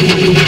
Thank you.